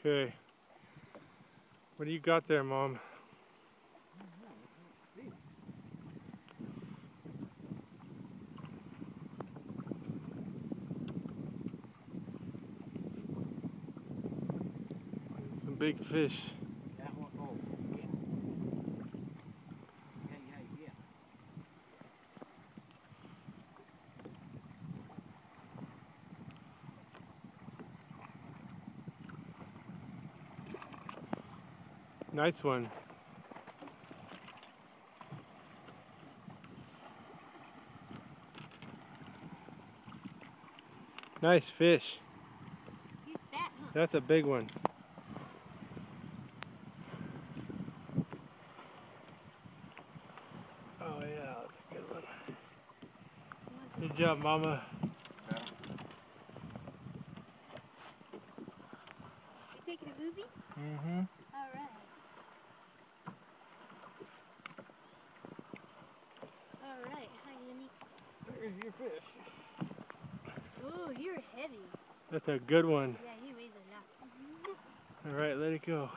Okay. What do you got there, Mom? Some big fish. That one, oh, yeah. Yeah, yeah, yeah. Nice one. Nice fish. Fat, huh? That's a big one. Oh yeah, that's a good one. Good job, Mama. You taking a movie? Mm-hmm. Alright. Alright, There's your fish. Oh, you're heavy. That's a good one. Yeah, he weighs a lot. All right, let it go.